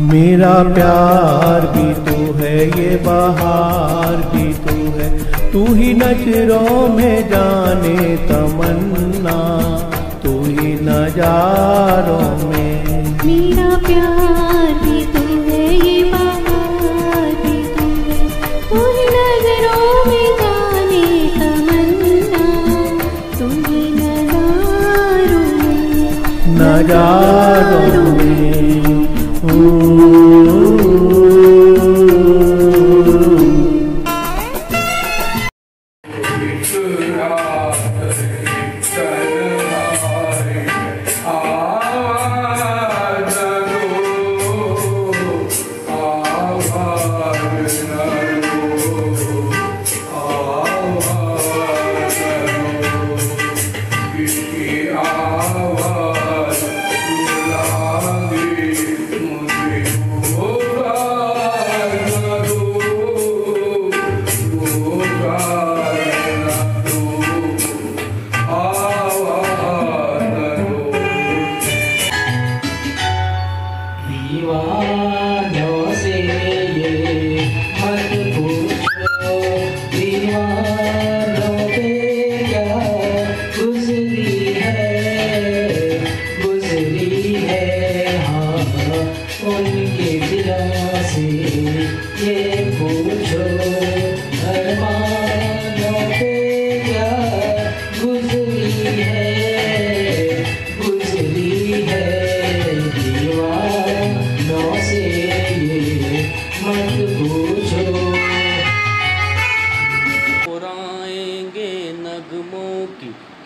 मेरा प्यार भी तू है ये बहार भी तू है। तू ही नज़रों में जाने तमन्ना तू ही नजारों में। मेरा प्यार भी तू है ये बहार भी तू है। तू ही नज़रों में जाने तमन्ना तू ही नजारों में। नजारों में। Ooh.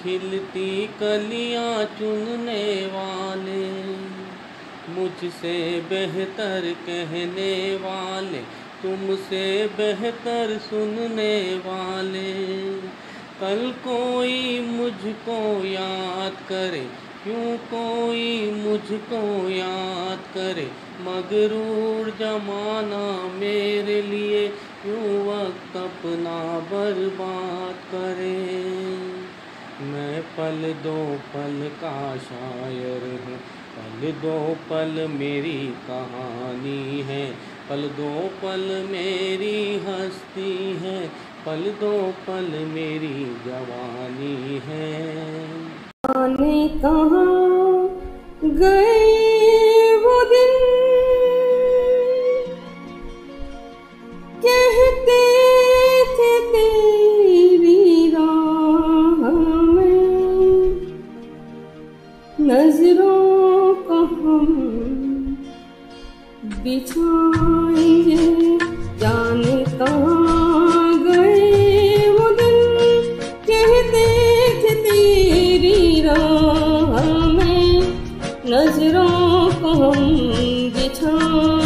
खिलती कलियाँ चुनने वाले, मुझसे बेहतर कहने वाले, तुमसे बेहतर सुनने वाले। कल कोई मुझको याद करे, क्यों कोई मुझको याद करे, मगरूर जमाना मेरे लिए, क्यों वक्त अपना बर्बाद करे। मैं पल दो पल का शायर हूँ। पल दो पल मेरी कहानी है। पल दो पल मेरी हस्ती है। पल दो पल मेरी जवानी है। कहा कहाँ गए बिछाएँगे जाने कहाँ गए वो दिन। कहते थे तेरी राह में नज़रों को हम बिछाएँगे